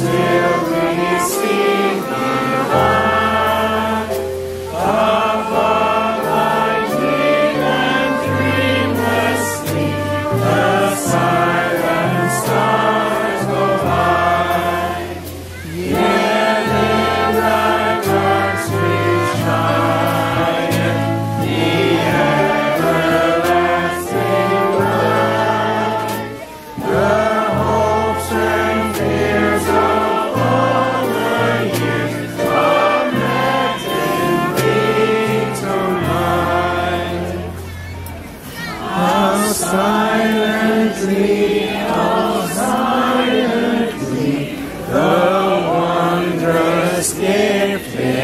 Christ. silently, oh silently, the wondrous gift.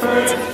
First.